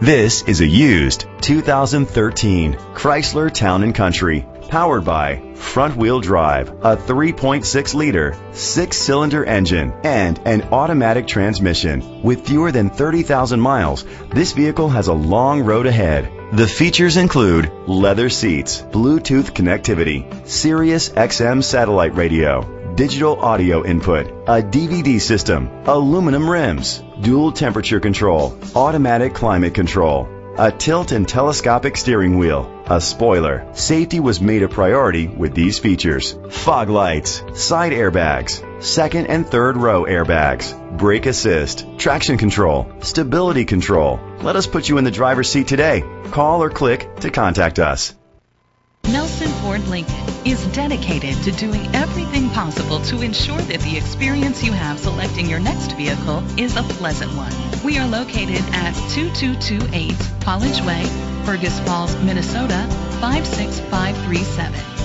This is a used 2013 Chrysler Town & Country, powered by front-wheel drive, a 3.6 liter, six-cylinder engine, and an automatic transmission. With fewer than 30,000 miles, this vehicle has a long road ahead. The features include leather seats, Bluetooth connectivity, Sirius XM satellite radio, digital audio input, a DVD system, aluminum rims, dual temperature control, automatic climate control, a tilt and telescopic steering wheel, a spoiler. Safety was made a priority with these features. Fog lights, side airbags, second and third row airbags, brake assist, traction control, stability control. Let us put you in the driver's seat today. Call or click to contact us. Ford Lincoln is dedicated to doing everything possible to ensure that the experience you have selecting your next vehicle is a pleasant one. We are located at 2228 College Way, Fergus Falls, Minnesota 56537.